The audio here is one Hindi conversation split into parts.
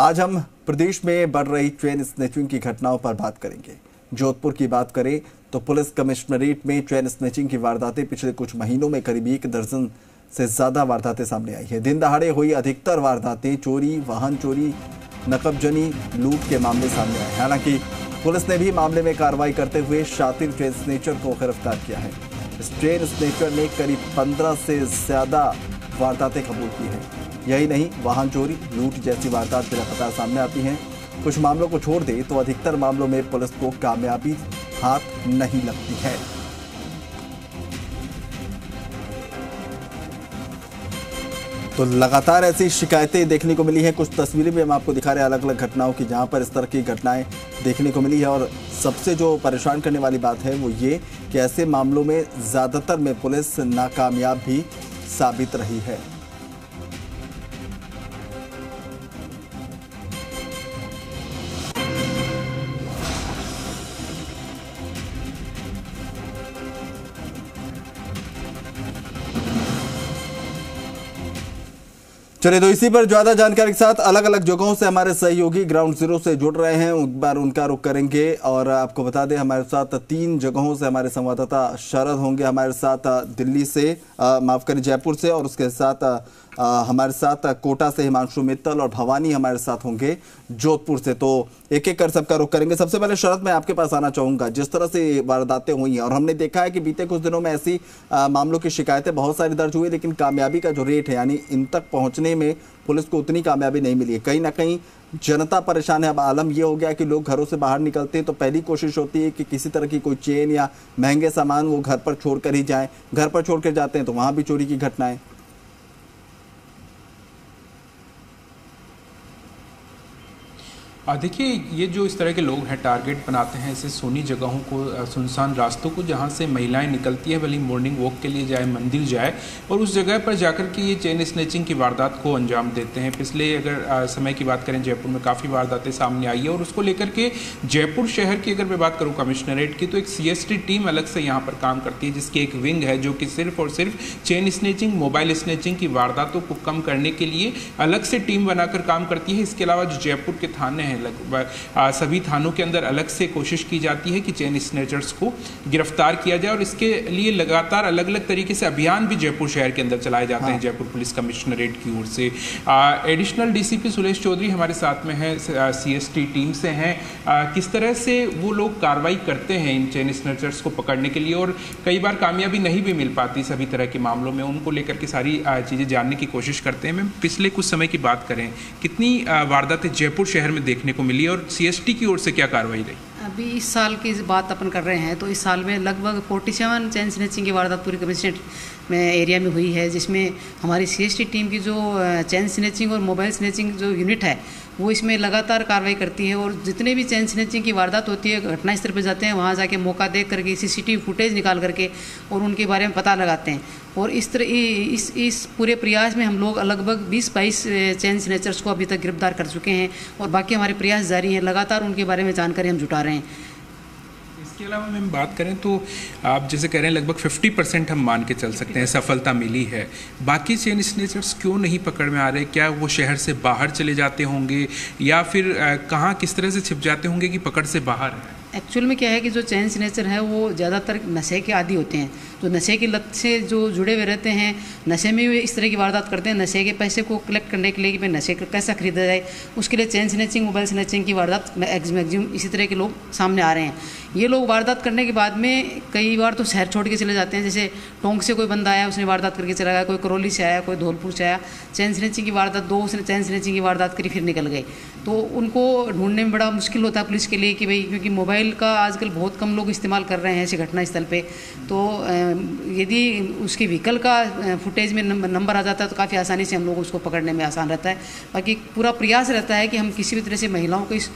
आज हम प्रदेश में बढ़ रही ट्रेन स्नेचिंग की घटनाओं पर बात करेंगे। जोधपुर की बात करें तो पुलिस कमिश्नरेट में ट्रेन स्नेचिंग की वारदातें पिछले कुछ महीनों में करीब एक दर्जन से ज़्यादा वारदातें सामने आई है। दिन दहाड़े हुई अधिकतर वारदातें, चोरी, वाहन चोरी, नकबजनी, लूट के मामले सामने आए हालाँकि पुलिस ने भी मामले में कार्रवाई करते हुए शातिर ट्रेन स्नेचर को गिरफ़्तार किया है। इस ट्रेन स्नेचर ने करीब 15 से ज़्यादा वारदातें कबूल की हैं। यही नहीं, वाहन चोरी, लूट जैसी वारदात भी लगातार सामने आती हैं। कुछ मामलों को छोड़ दे तो अधिकतर मामलों में पुलिस को कामयाबी हाथ नहीं लगती है। तो लगातार ऐसी शिकायतें देखने को मिली हैं। कुछ तस्वीरें भी हम आपको दिखा रहे हैं अलग अलग घटनाओं की, जहाँ पर इस तरह की घटनाएँ देखने को मिली है। और सबसे जो परेशान करने वाली बात है वो ये कि ऐसे मामलों में ज़्यादातर में पुलिस नाकामयाब भी साबित रही है। चलिए तो इसी पर ज़्यादा जानकारी के साथ अलग अलग जगहों से हमारे सहयोगी ग्राउंड ज़ीरो से जुड़ रहे हैं। उन बार उनका रुख करेंगे और आपको बता दें, हमारे साथ तीन जगहों से हमारे संवाददाता शरद होंगे हमारे साथ दिल्ली से माफ़ करें जयपुर से और उसके साथ हमारे साथ कोटा से हिमांशु मित्तल और भवानी हमारे साथ होंगे जोधपुर से। तो एक एक कर सबका रुख करेंगे। सबसे पहले शरद, मैं आपके पास आना चाहूँगा। जिस तरह से वारदातें हुई हैं, और हमने देखा है कि बीते कुछ दिनों में ऐसी मामलों की शिकायतें बहुत सारी दर्ज हुई, लेकिन कामयाबी का जो रेट है, यानी इन तक पहुँचने में पुलिस को उतनी कामयाबी नहीं मिली है। कहीं ना कहीं जनता परेशान है। अब आलम यह हो गया कि लोग घरों से बाहर निकलते हैं तो पहली कोशिश होती है कि किसी तरह की कोई चेन या महँगे सामान वो घर पर छोड़कर ही जाएँ। घर पर छोड़ कर जाते हैं तो वहाँ भी चोरी की घटनाएँ। देखिए, ये जो इस तरह के लोग हैं, टारगेट बनाते हैं ऐसे सोनी जगहों को सुनसान रास्तों को, जहाँ से महिलाएँ निकलती हैं, भले मॉर्निंग वॉक के लिए जाए, मंदिर जाए, और उस जगह पर जाकर के ये चेन स्नेचिंग की वारदात को अंजाम देते हैं। पिछले अगर समय की बात करें, जयपुर में काफ़ी वारदातें सामने आई है, और उसको लेकर के जयपुर शहर की अगर मैं बात करूँ कमिश्नरेट की तो एक CST टीम अलग से यहाँ पर काम करती है, जिसकी एक विंग है, जो कि सिर्फ़ और सिर्फ़ चेन स्नेचिंग मोबाइल स्नेचिंग की वारदातों को कम करने के लिए अलग से टीम बनाकर काम करती है। इसके अलावा जो जयपुर के थाने हैं लगभग सभी थानों के अंदर अलग से कोशिश की जाती है कि चेन स्नेचर्स को गिरफ़्तार किया जाए और इसके लिए लगातार अलग अलग तरीके से अभियान भी जयपुर शहर के अंदर चलाए जाते हाँ। हैं। जयपुर पुलिस कमिश्नरेट की ओर से। एडिशनल डीसीपी सुरेश चौधरी हमारे साथ में है सीएसटी टीम से हैं। किस तरह से वो लोग कार्रवाई करते हैं इन चेन स्नेचर्स को पकड़ने के लिए? और कई बार कामयाबी नहीं भी मिल पाती सभी तरह के मामलों में। उनको लेकर के सारी चीज़ें जानने की कोशिश करते हैं। मैम पिछले कुछ समय की बात करें कितनी वारदातें जयपुर शहर में देखने को मिली और सीएसटी की ओर से क्या कार्रवाई रही? अभी इस साल की बात अपन कर रहे हैं तो इस साल में लगभग 47 सेवन चैन स्नेचिंग की वारदात पूरी कमिश्नरेट में एरिया में हुई है, जिसमें हमारी सीएसटी टीम की जो चैन स्नेचिंग और मोबाइल स्नेचिंग जो यूनिट है वो इसमें लगातार कार्रवाई करती है और जितने भी चैन स्नेचिंग की वारदात होती है, घटना स्थल पर जाते हैं, वहाँ जाके मौका देख करके सीसीटीवी फुटेज निकाल करके और उनके बारे में पता लगाते हैं। और इस तरह इस इस पूरे प्रयास में हम लोग लगभग 20-22 चैन स्नेचर्स को अभी तक गिरफ़्तार कर चुके हैं और बाकी हमारे प्रयास जारी हैं, लगातार उनके बारे में जानकारी हम जुटा रहे हैं। इसके अलावा मैम बात करें तो आप जैसे कह रहे हैं, लगभग 50 परसेंट हम मान के चल सकते हैं, सफलता मिली है। बाकी चेन स्नेचर्स क्यों नहीं पकड़ में आ रहे? क्या वो शहर से बाहर चले जाते होंगे या फिर कहाँ, किस तरह से छिप जाते होंगे कि पकड़ से बाहर है? एक्चुअल में क्या है कि जो चैन स्नेचर है, वो ज़्यादातर नशे के आदि होते हैं। जो नशे की लत से जो जुड़े हुए रहते हैं, नशे में भी इस तरह की वारदात करते हैं, नशे के पैसे को कलेक्ट करने के लिए कि भाई नशे का कैसा खरीदा जाए, उसके लिए चैन स्नैचिंग मोबाइल स्नैचिंग की वारदात मैगजिम इसी तरह के लोग सामने आ रहे हैं। ये लोग वारदात करने के बाद में कई बार तो शहर छोड़ के चले जाते हैं, जैसे टोंक से कोई बंदा आया, उसने वारदात करके चला गया, कोई करौली से आया, कोई धौलपुर से आया चैन स्नैचिंग की वारदात, दो उसने चैन स्नैचिंग की वारदात करी, फिर निकल गए। तो उनको ढूँढने में बड़ा मुश्किल होता है पुलिस के लिए कि भाई, क्योंकि मोबाइल का आजकल बहुत कम लोग इस्तेमाल कर रहे हैं ऐसे घटनास्थल पर तो यदि उसकी व्हीकल का फुटेज में नंबर आ जाता है तो काफ़ी आसानी से हम लोग उसको पकड़ने में आसान रहता है। बाकी पूरा प्रयास रहता है कि हम किसी भी तरह से महिलाओं को इस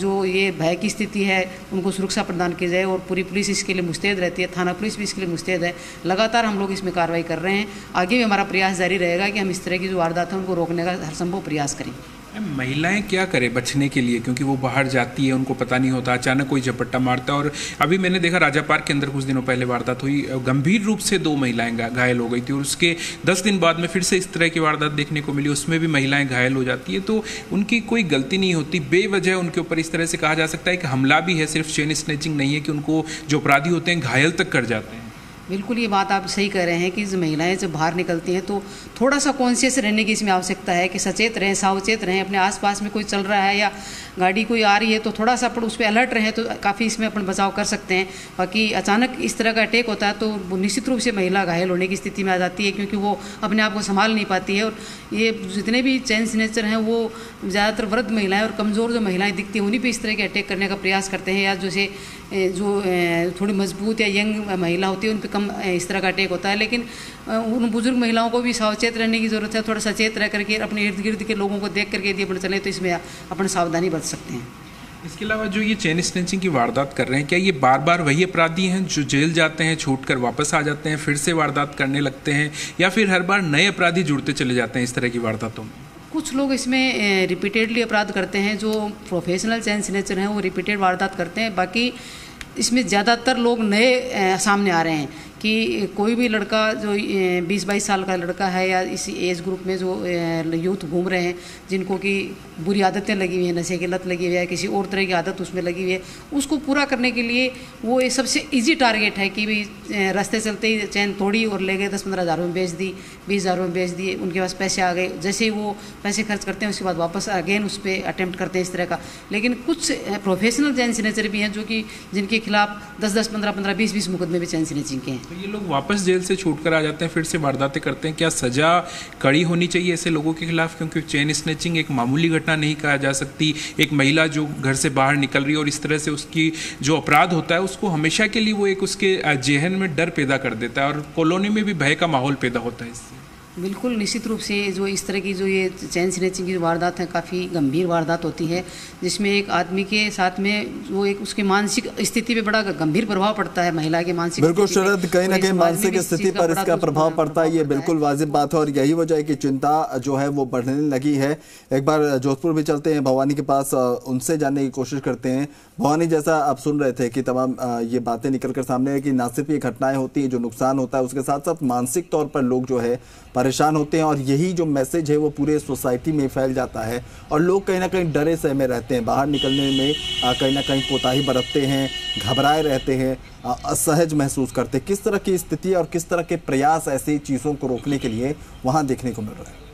जो ये भय की स्थिति है, उनको सुरक्षा प्रदान की जाए और पूरी पुलिस इसके लिए मुस्तैद रहती है, थाना पुलिस भी इसके लिए मुस्तैद है। लगातार हम लोग इसमें कार्रवाई कर रहे हैं। आगे भी हमारा प्रयास जारी रहेगा कि हम इस तरह की जो वारदात है, उनको रोकने का हर संभव प्रयास करें। महिलाएँ क्या करें बचने के लिए? क्योंकि वो बाहर जाती है, उनको पता नहीं होता, अचानक कोई झपट्टा मारता और अभी मैंने देखा राजा पार्क के अंदर कुछ दिनों पहले वारदात हुई, गंभीर रूप से दो महिलाएँ घायल हो गई थी और उसके दस दिन बाद में फिर से इस तरह की वारदात देखने को मिली, उसमें भी महिलाएँ घायल हो जाती है। तो उनकी कोई गलती नहीं होती, बेवजह उनके ऊपर इस तरह से कहा जा सकता है कि हमला भी है, सिर्फ़ चेन स्नेचिंग नहीं है कि उनको जो अपराधी होते हैं घायल तक कर जाते हैं। बिल्कुल ये बात आप सही कह रहे हैं कि महिलाएँ जब बाहर निकलती हैं तो थोड़ा सा कॉन्शियस रहने की इसमें आवश्यकता है कि सचेत रहें, सावचेत रहें, अपने आसपास में कोई चल रहा है या गाड़ी कोई आ रही है तो थोड़ा सा अपन उस पर अलर्ट रहें तो काफ़ी इसमें अपन बचाव कर सकते हैं। बाकी अचानक इस तरह का अटैक होता है तो निश्चित रूप से महिला घायल होने की स्थिति में आ जाती है क्योंकि वो अपने आप को संभाल नहीं पाती है और ये जितने भी चैन सिनेचर हैं वो ज़्यादातर वृद्ध महिलाएँ और कमज़ोर जो महिलाएँ दिखती हैं, उन्हीं पर इस तरह के अटैक करने का प्रयास करते हैं या जैसे जो थोड़ी मज़बूत या यंग महिला होती है उन पर कम इस तरह का अटैक होता है। लेकिन उन बुज़ुर्ग महिलाओं को भी सावचेत रहने की ज़रूरत है। थोड़ा सचेत रह करके अपने इर्द गिर्द के लोगों को देख करके यदि अपन चले तो इसमें अपन सावधानी बरत सकते हैं। इसके अलावा जो ये चेन स्नेचिंग की वारदात कर रहे हैं क्या ये बार बार वही अपराधी हैं जो जेल जाते हैं छूट कर वापस आ जाते हैं फिर से वारदात करने लगते हैं या फिर हर बार नए अपराधी जुड़ते चले जाते हैं इस तरह की वारदातों में? कुछ लोग इसमें रिपीटेडली अपराध करते हैं जो प्रोफेशनल चैन स्नेचर हैं वो रिपीटेड वारदात करते हैं। बाकी इसमें ज़्यादातर लोग नए सामने आ रहे हैं। कि कोई भी लड़का जो 20-22 साल का लड़का है या इसी एज ग्रुप में जो यूथ घूम रहे हैं, जिनको कि बुरी आदतें लगी हुई हैं, नशे की लत लगी हुई है, किसी और तरह की आदत उसमें लगी हुई है, उसको पूरा करने के लिए वो एक सबसे इजी टारगेट है कि भाई रास्ते चलते ही चैन तोड़ी और ले गए, दस पंद्रह हज़ारों में बेच दी, बीस हज़ारों में बेच दिए, उनके पास पैसे आ गए, जैसे ही वो पैसे खर्च करते हैं, उसके बाद वापस अगेन उस पर अटैम्प्ट करते हैं इस तरह का। लेकिन कुछ प्रोफेशनल चैन सिनेचर भी हैं जो कि, जिनके खिलाफ दस दस पंद्रह पंद्रह बीस बीस मुकदमे भी चैन सिनेचिंग के हैं। तो ये लोग वापस जेल से छूट कर आ जाते हैं, फिर से वारदातें करते हैं। क्या सजा कड़ी होनी चाहिए ऐसे लोगों के खिलाफ? क्योंकि चेन स्नेचिंग एक मामूली घटना नहीं कहा जा सकती। एक महिला जो घर से बाहर निकल रही है और इस तरह से उसकी जो अपराध होता है, उसको हमेशा के लिए वो एक उसके जेहन में डर पैदा कर देता है और कॉलोनी में भी भय का माहौल पैदा होता है इससे। बिल्कुल निश्चित रूप से जो इस तरह की जो ये चैन स्नेचिंग की वारदात है काफ़ी गंभीर वारदात होती है जिसमें एक आदमी के साथ में वो एक उसकी मानसिक स्थिति पे बड़ा गंभीर प्रभाव पड़ता है महिला के मानसिक बिल्कुल शरद कहीं ना कहीं मानसिक स्थिति पर इसका प्रभाव पड़ता है ये बिल्कुल वाजिब बात है और यही वजह है कि चिंता जो है वो बढ़ने लगी है। एक बार जोधपुर भी चलते हैं भवानी के पास उनसे जानने की कोशिश करते हैं। भवानी जैसा आप सुन रहे थे कि तमाम ये बातें निकल कर सामने है कि ना सिर्फ़ ये घटनाएँ होती है जो नुकसान होता है उसके साथ साथ मानसिक तौर पर लोग जो है परेशान होते हैं और यही जो मैसेज है वो पूरे सोसाइटी में फैल जाता है और लोग कहीं ना कहीं डरे सहमे रहते हैं। बाहर निकलने में कहीं ना कहीं कोताही बरतते हैं, घबराए रहते हैं असहज महसूस करते हैं। किस तरह की स्थिति और किस तरह के प्रयास ऐसी चीज़ों को रोकने के लिए वहाँ देखने को मिल रहा है?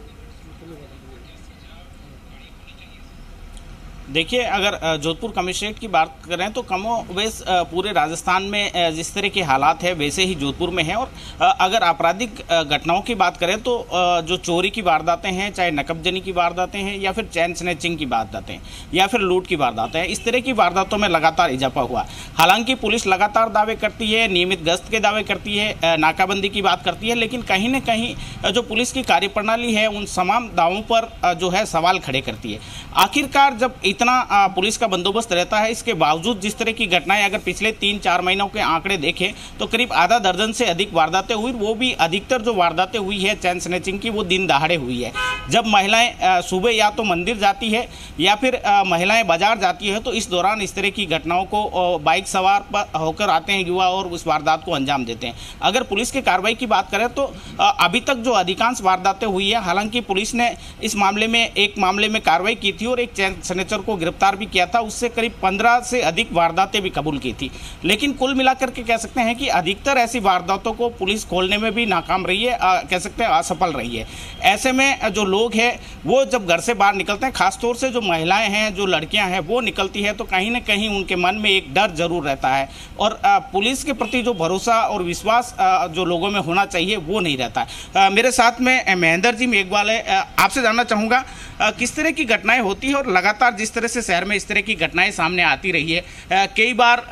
देखिए, अगर जोधपुर कमिश्नरेट की बात करें तो कमो वेश पूरे राजस्थान में जिस तरह के हालात है, वैसे ही जोधपुर में है और अगर आपराधिक घटनाओं की बात करें तो जो चोरी की वारदातें हैं, चाहे नकबजनी की वारदातें हैं या फिर चैन स्नैचिंग की वारदातें या फिर लूट की वारदातें हैं, इस तरह की वारदातों में लगातार इजाफा हुआ। हालाँकि पुलिस लगातार दावे करती है, नियमित गश्त के दावे करती है नाकाबंदी की बात करती है, लेकिन कहीं ना कहीं जो पुलिस की कार्यप्रणाली है, उन तमाम दावों पर जो है सवाल खड़े करती है। आखिरकार जब इतना पुलिस का बंदोबस्त रहता है। इसके बावजूद जिस तरह की घटनाएँ अगर पिछले तीन चार महीनों के आंकड़े देखें तो करीब आधा दर्जन से अधिक वारदातें हुई। वो भी अधिकतर जो वारदातें हुई है, चैन स्नेचिंग की, वो दिन दहाड़े हुई है। जब महिलाएँ सुबह या तो मंदिर जाती है, या फिर महिलाएँ बाज़ार जाती है तो इस दौरान इस तरह की घटनाओं को बाइक सवार पर होकर आते हैं युवा और उस वारदात को अंजाम देते हैं। अगर पुलिस की कार्रवाई की बात करें तो अभी तक जो अधिकांश वारदातें हुई है, हालाँकि पुलिस ने इस मामले में, एक मामले में कार्रवाई की थी और एक चैन सनेचर को गिरफ़्तार भी किया था उससे करीब पंद्रह से अधिक वारदातें भी कबूल की थी। लेकिन कुल मिलाकर के कह सकते हैं कि अधिकतर ऐसी वारदातों को पुलिस खोलने में भी नाकाम रही है आ, कह सकते हैं असफल रही है। ऐसे में जो लोग हैं वो जब घर से बाहर निकलते हैं खासतौर से जो महिलाएँ हैं जो लड़कियाँ हैं वो निकलती है तो कहीं ना कहीं उनके मन में एक डर ज़रूर रहता है। और पुलिस के प्रति जो भरोसा और विश्वास जो लोगों में होना चाहिए वो नहीं रहता है। मेरे साथ में महेंद्र जी मेघवाल है। आपसे जानना चाहूँगा किस तरह की घटनाएँ होती है और लगातार जिस तरह से शहर में इस तरह की घटनाएँ सामने आती रही है। कई बार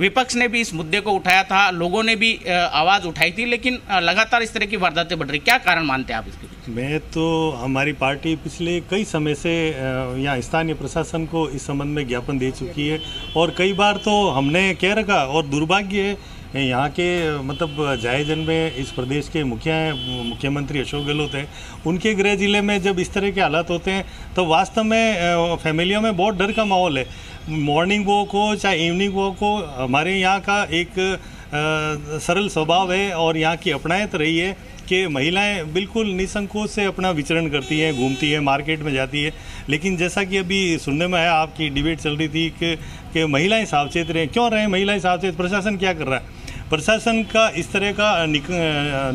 विपक्ष ने भी इस मुद्दे को उठाया था, लोगों ने भी आवाज़ उठाई थी, लेकिन लगातार इस तरह की वारदातें बढ़ रही। क्या कारण मानते हैं आप इसके मैं तो हमारी पार्टी पिछले कई समय से यहाँ स्थानीय प्रशासन को इस संबंध में ज्ञापन दे चुकी है। और कई बार तो हमने कह रखा, और दुर्भाग्य है यहाँ के मतलब जायजन में इस प्रदेश के मुखिया हैं मुख्यमंत्री अशोक गहलोत हैं। उनके गृह ज़िले में जब इस तरह के हालात होते हैं तो वास्तव में फैमिलियों में बहुत डर का माहौल है। मॉर्निंग वॉक हो चाहे इवनिंग वॉक हो हमारे यहाँ का एक आ, सरल स्वभाव है और यहाँ की अपनायत रही है कि महिलाएँ बिल्कुल निसंकोच से अपना विचरण करती हैं घूमती हैं मार्केट में जाती है। लेकिन जैसा कि अभी सुनने में आया आपकी डिबेट चल रही थी कि कि महिलाएँ सावचेत रहें। क्यों रहें महिलाएँ सावचेत? प्रशासन क्या कर रहा है? प्रशासन का इस तरह का निक,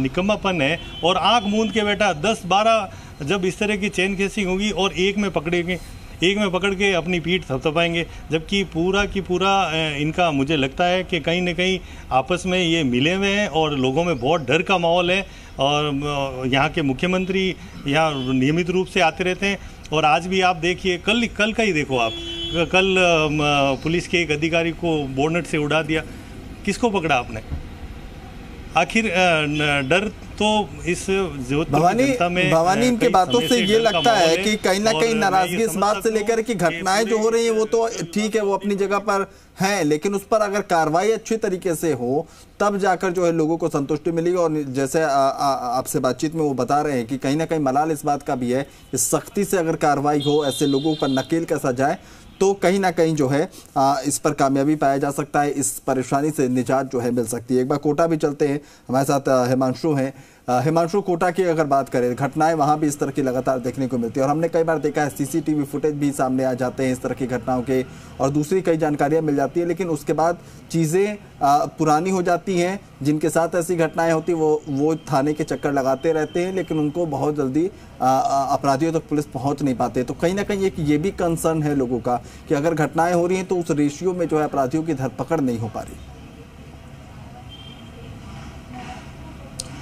निकम्मापन है और आँख मूंद के बेटा दस बारह जब इस तरह की चेन केसिंग होगी और एक में पकड़ेंगे एक में पकड़ के अपनी पीठ थपथपाएँगे जबकि पूरा की पूरा इनका मुझे लगता है कि कहीं ना कहीं आपस में ये मिले हुए हैं और लोगों में बहुत डर का माहौल है और यहाँ के मुख्यमंत्री यहाँ नियमित रूप से आते रहते हैं और आज भी आप देखिए कल कल का ही देखो आप कल पुलिस के एक अधिकारी को बोनट से उड़ा दिया। किसको पकड़ा आपने? आखिर डर तो इस भवानी भवानी इनके बातों से ये लगता है कि कहीं ना कहीं नाराज़गी इस बात से लेकर कि घटनाएँ जो हो रही है वो तो ठीक है वो अपनी जगह पर हैं लेकिन उस पर अगर कार्रवाई अच्छी तरीके से हो तब जाकर जो है लोगों को संतुष्टि मिलेगी। और जैसे आपसे बातचीत में वो बता रहे हैं कि कहीं ना कहीं मलाल इस बात का भी है कि सख्ती से अगर कार्रवाई हो ऐसे लोगों पर नकेल कैसा जाए तो कहीं ना कहीं जो है आ, इस पर कामयाबी पाया जा सकता है। इस परेशानी से निजात जो है मिल सकती है। एक बार कोटा भी चलते हैं। हमारे साथ हिमांशु हैं। हिमांशु कोटा की अगर बात करें, घटनाएँ वहाँ भी इस तरह की लगातार देखने को मिलती है। और हमने कई बार देखा है सीसीटीवी फुटेज भी सामने आ जाते हैं इस तरह की घटनाओं के, और दूसरी कई जानकारियाँ मिल जाती है, लेकिन उसके बाद चीज़ें पुरानी हो जाती हैं। जिनके साथ ऐसी घटनाएँ होती, वो वो थाने के चक्कर लगाते रहते हैं, लेकिन उनको बहुत जल्दी अपराधियों तक तो पुलिस पहुँच नहीं पाते तो कहीं ना कहीं एक ये भी कंसर्न है लोगों का कि अगर घटनाएँ हो रही हैं तो उस रेशियो में जो है अपराधियों की धरपकड़ नहीं हो पा रही।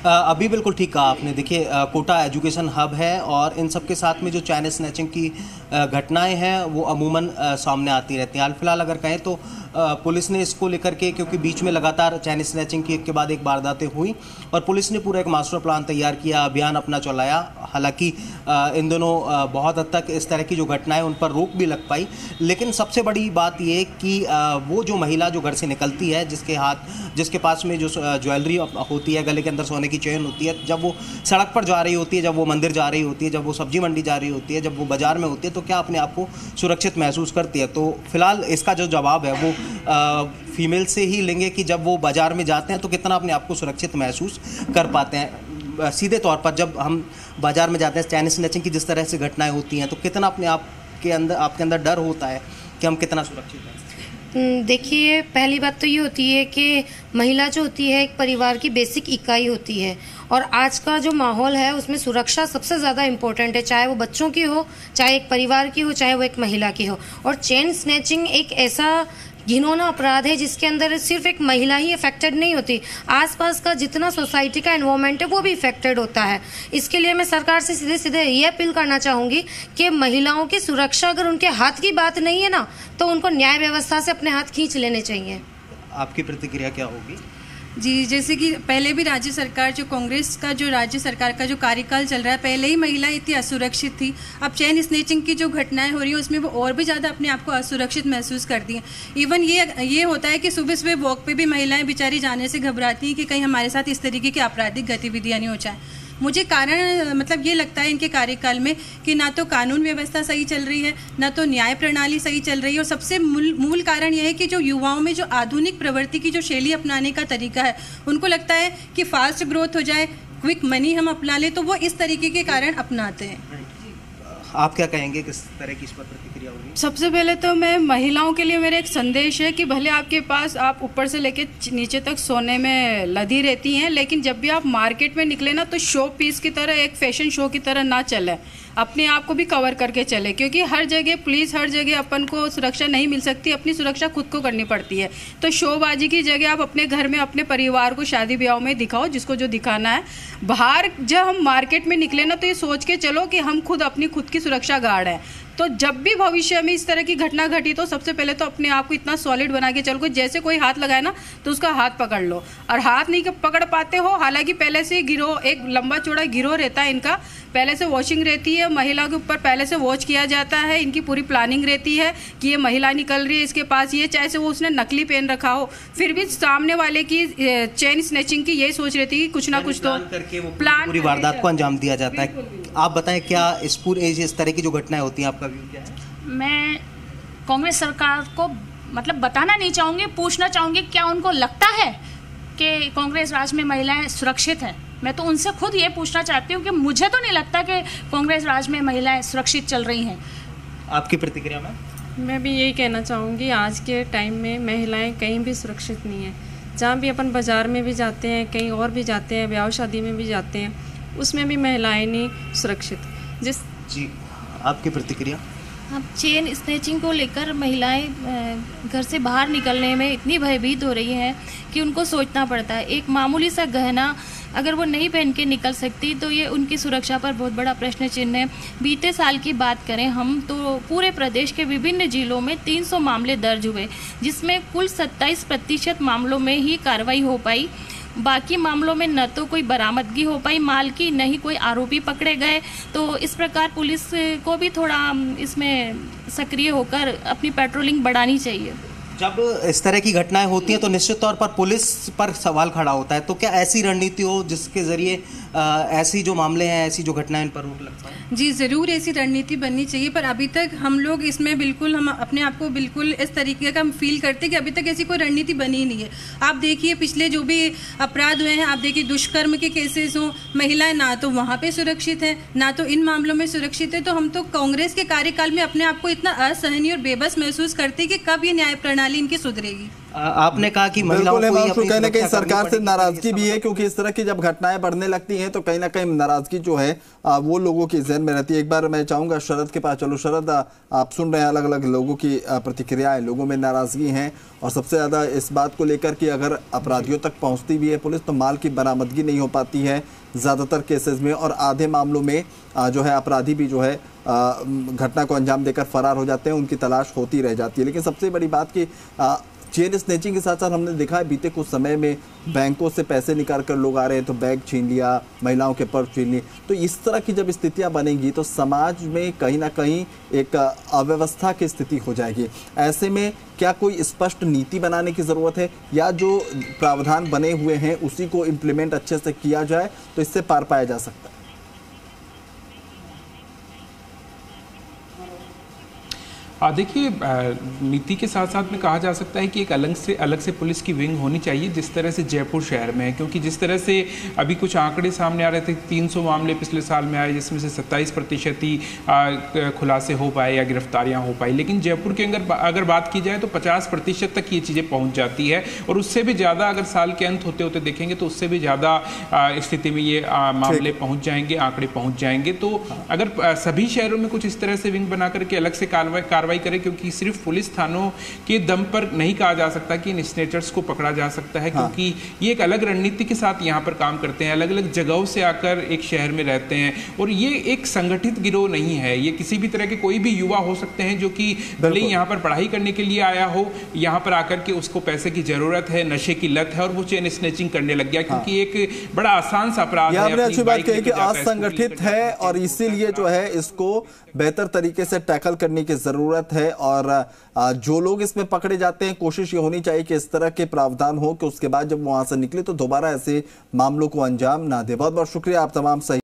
अभी बिल्कुल ठीक कहा आपने। देखिए कोटा एजुकेशन हब है और इन सब के साथ में जो चाइना स्नैचिंग की घटनाएँ हैं, वो अमूमन सामने आती रहती हैं। हाल फ़िलहाल अगर कहें तो पुलिस ने इसको लेकर के, क्योंकि बीच में लगातार चाइनीज़ स्नैचिंग की एक के बाद एक वारदातें हुई, और पुलिस ने पूरा एक मास्टर प्लान तैयार किया, अभियान अपना चलाया। हालाँकि इन दोनों बहुत हद तक इस तरह की जो घटनाएँ उन पर रोक भी लग पाई। लेकिन सबसे बड़ी बात ये कि वो जो महिला जो घर से निकलती है, जिसके हाथ, जिसके पास में जो ज्वेलरी होती है, गले के अंदर सोने की चेन होती है, जब वो सड़क पर जा रही होती है, जब वो मंदिर जा रही होती है, जब वो सब्ज़ी मंडी जा रही होती है, जब वो बाज़ार में होती है तो क्या अपने आप को सुरक्षित महसूस करती है? तो फ़िलहाल इसका जो जवाब है वो फीमेल से ही लेंगे कि जब वो बाज़ार में जाते हैं तो कितना अपने आप को सुरक्षित महसूस कर पाते हैं? सीधे तौर पर जब हम बाज़ार में जाते हैं चाइनीज़ स्नैचिंग की जिस तरह से घटनाएँ होती हैं तो कितना अपने आप के अंदर आपके अंदर डर होता है कि हम कितना सुरक्षित हैं? हम्म, देखिए पहली बात तो ये होती है कि महिला जो होती है एक परिवार की बेसिक इकाई होती है। और आज का जो माहौल है, उसमें सुरक्षा सबसे ज़्यादा इम्पोर्टेंट है, चाहे वो बच्चों की हो, चाहे एक परिवार की हो, चाहे वो एक महिला की हो। और चेन स्नैचिंग एक ऐसा घिनौना अपराध है, जिसके अंदर सिर्फ़ एक महिला ही अफेक्टेड नहीं होती। आसपास का जितना सोसाइटी का एनवायरमेंट है, वो भी इफेक्टेड होता है। इसके लिए मैं सरकार से सीधे सीधे ये अपील करना चाहूँगी कि महिलाओं की सुरक्षा अगर उनके हाथ की बात नहीं है ना तो उनको न्याय व्यवस्था से अपने हाथ खींच लेने चाहिए। आपकी प्रतिक्रिया क्या होगी? जी, जैसे कि पहले भी राज्य सरकार, जो कांग्रेस का, जो राज्य सरकार का जो कार्यकाल चल रहा है, पहले ही महिला इतनी असुरक्षित थी। अब चैन स्नेचिंग की जो घटनाएँ हो रही हैं, उसमें वो और भी ज़्यादा अपने आप को असुरक्षित महसूस करती हैं। इवन ये ये होता है कि सुबह सुबह वॉक पे भी महिलाएँ बेचारी जाने से घबराती हैं कि कहीं हमारे साथ इस तरीके की आपराधिक गतिविधियाँ नहीं हो जाए। मुझे कारण मतलब ये लगता है इनके कार्यकाल में कि ना तो कानून व्यवस्था सही चल रही है, ना तो न्याय प्रणाली सही चल रही है। और सबसे मूल मूल कारण यह है कि जो युवाओं में जो आधुनिक प्रवृत्ति की जो शैली अपनाने का तरीका है, उनको लगता है कि फास्ट ग्रोथ हो जाए क्विक मनी हम अपना लें तो वो इस तरीके के कारण अपनाते हैं। आप क्या कहेंगे, किस तरह की इस प्रतिक्रिया होगी? सबसे पहले तो मैं महिलाओं के लिए मेरा एक संदेश है कि भले आपके पास आप ऊपर से लेके नीचे तक सोने में लदी रहती हैं, लेकिन जब भी आप मार्केट में निकले ना तो शो पीस की तरह, एक फ़ैशन शो की तरह ना चले। अपने आप को भी कवर करके चले, क्योंकि हर जगह पुलिस हर जगह अपन को सुरक्षा नहीं मिल सकती, अपनी सुरक्षा खुद को करनी पड़ती है। तो शोबाजी की जगह आप अपने घर में, अपने परिवार को शादी ब्याह में दिखाओ, जिसको जो दिखाना है। बाहर जब हम मार्केट में निकले ना तो ये सोच के चलो कि हम खुद अपनी, खुद की सुरक्षा गार्ड है। तो जब भी भविष्य में इस तरह की घटना घटी तो सबसे पहले तो अपने आप को इतना सॉलिड बना के चलो जैसे कोई हाथ लगाए ना तो उसका हाथ पकड़ लो। और हाथ नहीं पकड़ पाते हो हालाँकि पहले से गिरोह एक लंबा चौड़ा गिरोह रहता है इनका। पहले से वॉशिंग रहती है महिला के ऊपर पहले से वॉच किया जाता है इनकी पूरी प्लानिंग रहती है कि ये महिला निकल रही है इसके पास ये चाहे से वो उसने नकली पेन रखा हो। फिर भी सामने वाले की चेन स्नेचिंग की यही सोच रहती है कि कुछ ना कुछ तो करके वो प्लान पूरी वारदात को अंजाम दिया जाता है। आप बताएँ क्या इस पूरे इस तरह की जो घटनाएँ होती हैं आपका व्यू क्या है? मैं कांग्रेस सरकार को मतलब बताना नहीं चाहूँगी पूछना चाहूँगी क्या उनको लगता है कि कांग्रेस राज में महिलाएँ सुरक्षित हैं। मैं तो उनसे खुद ये पूछना चाहती हूँ कि मुझे तो नहीं लगता कि कांग्रेस राज में महिलाएँ सुरक्षित चल रही हैं। आपकी प्रतिक्रिया में मैं भी यही कहना चाहूँगी आज के टाइम में महिलाएँ कहीं भी सुरक्षित नहीं है। जहाँ भी अपन बाज़ार में भी जाते हैं कहीं और भी जाते हैं ब्याह शादी में भी जाते हैं उसमें भी महिलाएँ नहीं सुरक्षित। जिस जी आपकी प्रतिक्रिया? अब चेन स्नैचिंग को लेकर महिलाएँ घर से बाहर निकलने में इतनी भयभीत हो रही हैं कि उनको सोचना पड़ता है। एक मामूली सा गहना अगर वो नहीं पहन के निकल सकती तो ये उनकी सुरक्षा पर बहुत बड़ा प्रश्न चिन्ह है। बीते साल की बात करें हम तो पूरे प्रदेश के विभिन्न जिलों में 300 मामले दर्ज हुए जिसमें कुल 27 प्रतिशत मामलों में ही कार्रवाई हो पाई। बाकी मामलों में न तो कोई बरामदगी हो पाई, माल की न ही कोई आरोपी पकड़े गए। तो इस प्रकार पुलिस को भी थोड़ा इसमें सक्रिय होकर अपनी पेट्रोलिंग बढ़ानी चाहिए। जब इस तरह की घटनाएँ होती हैं तो निश्चित तौर पर पुलिस पर सवाल खड़ा होता है। तो क्या ऐसी रणनीति हो जिसके ज़रिए ऐसी जो मामले हैं, ऐसी जो घटनाएँ इन पर रोक लग पाए? जी, ज़रूर ऐसी रणनीति बननी चाहिए, पर अभी तक हम लोग इसमें बिल्कुल, हम अपने आप को बिल्कुल इस तरीके का फील करते कि अभी तक ऐसी कोई रणनीति बनी नहीं है। आप देखिए, पिछले जो भी अपराध हुए हैं, आप देखिए दुष्कर्म के केसेस हों महिलाएँ ना तो वहाँ पे सुरक्षित हैं, ना तो इन मामलों में सुरक्षित है। तो हम तो कांग्रेस के कार्यकाल में अपने आप को इतना असहनीय और बेबस महसूस करते कि कब ये न्याय प्रणाली प्रणाली इनकी सुधरेगी। आपने कहा कि महिलाओं को कहीं ना कहीं सरकार से नाराज़गी भी है क्योंकि इस तरह की जब घटनाएँ बढ़ने लगती हैं तो कहीं ना कहीं नाराज़गी जो है वो लोगों की जहन में रहती है। एक बार मैं चाहूँगा शरद के पास चलो शरद आप सुन रहे हैं अलग अलग लोगों की प्रतिक्रियाएँ लोगों में नाराज़गी है और सबसे ज़्यादा इस बात को लेकर कि अगर अपराधियों तक पहुँचती भी है पुलिस तो माल की बरामदगी नहीं हो पाती है ज़्यादातर केसेस में और आधे मामलों में जो है अपराधी भी जो है घटना को अंजाम देकर फरार हो जाते हैं, उनकी तलाश होती रह जाती है। लेकिन सबसे बड़ी बात की चेन स्नेचिंग के साथ साथ हमने देखा है, बीते कुछ समय में बैंकों से पैसे निकाल कर लोग आ रहे हैं तो बैग छीन लिया, महिलाओं के पर्स छीन लिए। तो इस तरह की जब स्थितियाँ बनेंगी तो समाज में कहीं ना कहीं एक अव्यवस्था की स्थिति हो जाएगी। ऐसे में क्या कोई स्पष्ट नीति बनाने की ज़रूरत है, या जो प्रावधान बने हुए हैं, उसी को इम्प्लीमेंट अच्छे से किया जाए तो इससे पार पाया जा सकता है? देखिए नीति के साथ साथ में कहा जा सकता है कि एक अलग से अलग से पुलिस की विंग होनी चाहिए जिस तरह से जयपुर शहर में है। क्योंकि जिस तरह से अभी कुछ आंकड़े सामने आ रहे थे 300 मामले पिछले साल में आए जिसमें से 27 प्रतिशत ही खुलासे हो पाए या गिरफ्तारियाँ हो पाई। लेकिन जयपुर के अंदर अगर बात की जाए तो पचास प्रतिशत तक ये चीज़ें पहुँच जाती है और उससे भी ज़्यादा अगर साल के अंत होते होते देखेंगे तो उससे भी ज़्यादा स्थिति में ये मामले पहुँच जाएँगे आंकड़े पहुँच जाएँगे। तो अगर सभी शहरों में कुछ इस तरह से विंग बना करके अलग से कार्रवाई कार्रवाई करें क्योंकि सिर्फ़ पुलिस थानों के दम पर नहीं कहा जा सकता कि इन स्नेचर्स को पकड़ा जा सकता है हाँ। क्योंकि ये एक अलग रणनीति के साथ यहाँ पर काम करते हैं अलग अलग जगहों से आकर एक शहर में रहते हैं और ये एक संगठित गिरोह नहीं है ये किसी भी तरह के कोई भी युवा हो सकते हैं जो कि भले यहाँ पर पढ़ाई करने के लिए आया हो यहाँ पर आकर के उसको पैसे की ज़रूरत है नशे की लत है और वो चेन स्नेचिंग करने लग गया क्योंकि हाँ। एक बड़ा आसान सा अपराध है अच्छी बात कही कि असंगठित है और इसीलिए जो है इसको बेहतर तरीके से टैकल करने की ज़रूरत है और जो लोग इसमें पकड़े जाते हैं, कोशिश ये होनी चाहिए कि इस तरह के प्रावधान हो कि उसके बाद जब वहाँ से निकले तो दोबारा ऐसे मामलों को अंजाम ना दे। बहुत बहुत शुक्रिया, आप तमाम सही